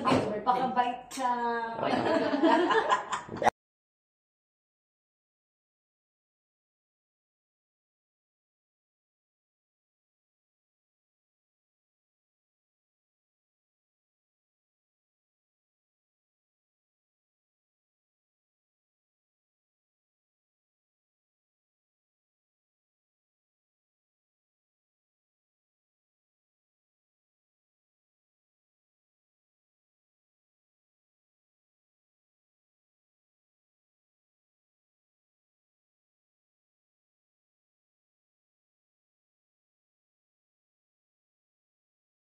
Sunday, pakabait siya.